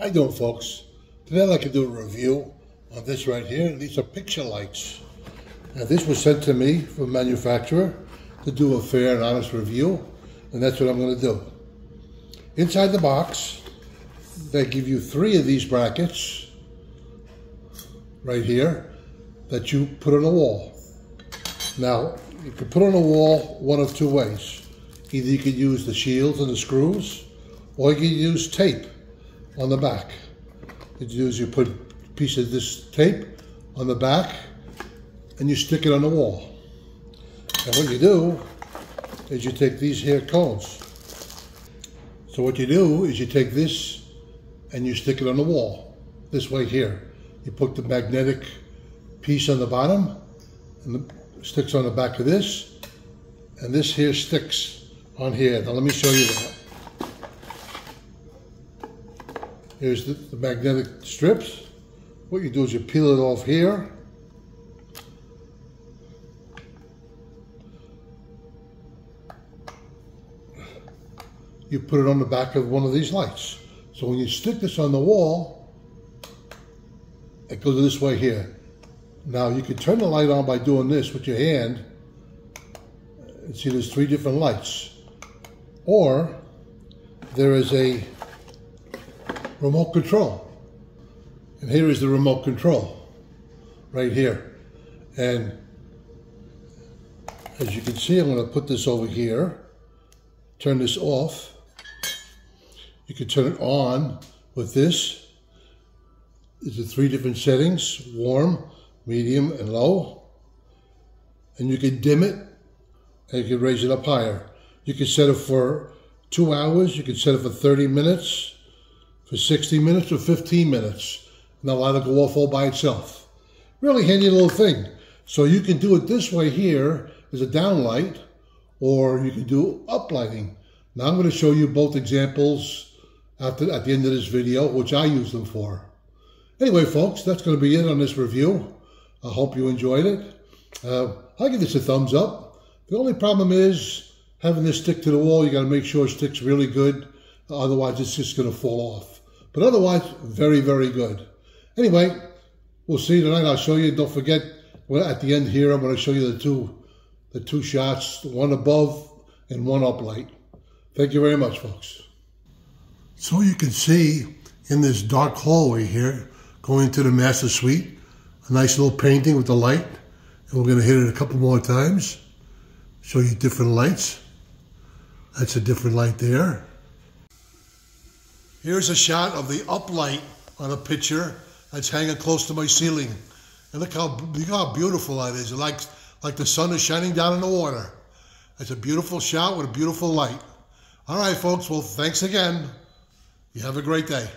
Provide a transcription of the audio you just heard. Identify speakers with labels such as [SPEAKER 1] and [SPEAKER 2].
[SPEAKER 1] How you doing, folks? Today I'd like to do a review on this right here. These are picture lights. Now, this was sent to me from manufacturer to do a fair and honest review, and that's what I'm going to do. Inside the box, they give you three of these brackets right here that you put on a wall. Now, you can put on a wall one of two ways. Either you can use the shields and the screws, or you can use tape on the back. What you do is you put a piece of this tape on the back and you stick it on the wall. And what you do is you take these here cones. So what you do is you take this and you stick it on the wall, this way here. You put the magnetic piece on the bottom and sticks on the back of this, and this here sticks on here. Now let me show you that. Here's the, the magnetic strips. What you do is you peel it off here. You put it on the back of one of these lights. So when you stick this on the wall, it goes this way here. Now you can turn the light on by doing this with your hand. And see there's three different lights. Or there is a remote control. And here is the remote control, right here. And as you can see, I'm to put this over here, turn this off. You can turn it on with this. These are three different settings, warm, medium, and low. And you can dim it, and you can raise it up higher. You can set it for two hours, you can set it for 30 minutes, for 60 minutes or 15 minutes. And they'll either go off all by itself. Really handy little thing. So you can do it this way here as a downlight or you can do uplighting. Now I'm going to show you both examples after, at the end of this video, which I use them for. Anyway, folks, that's going to be it on this review. I hope you enjoyed it. Uh, I'll give this a thumbs up. The only problem is having this stick to the wall, you got to make sure it sticks really good. Otherwise, it's just going to fall off. But otherwise, very, very good. Anyway, we'll see tonight. I'll show you. Don't forget, at the end here, I'm going to show you the two, the two shots, one above and one up light. Thank you very much, folks. So you can see in this dark hallway here, going to the master suite, a nice little painting with the light. And we're going to hit it a couple more times. Show you different lights. That's a different light there. Here's a shot of the uplight on a picture that's hanging close to my ceiling. And look how, look how beautiful that is. Like, like the sun is shining down in the water. It's a beautiful shot with a beautiful light. All right, folks. Well, thanks again. You have a great day.